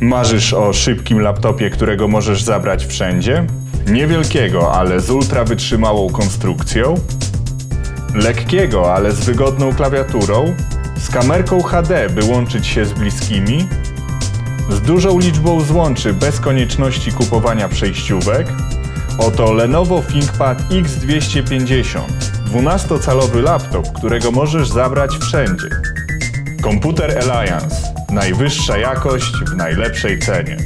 Marzysz o szybkim laptopie, którego możesz zabrać wszędzie? Niewielkiego, ale z ultra wytrzymałą konstrukcją? Lekkiego, ale z wygodną klawiaturą? Z kamerką HD, by łączyć się z bliskimi? Z dużą liczbą złączy bez konieczności kupowania przejściówek? Oto Lenovo ThinkPad X250. 12-calowy laptop, którego możesz zabrać wszędzie. Komputer Alliance. Najwyższa jakość w najlepszej cenie.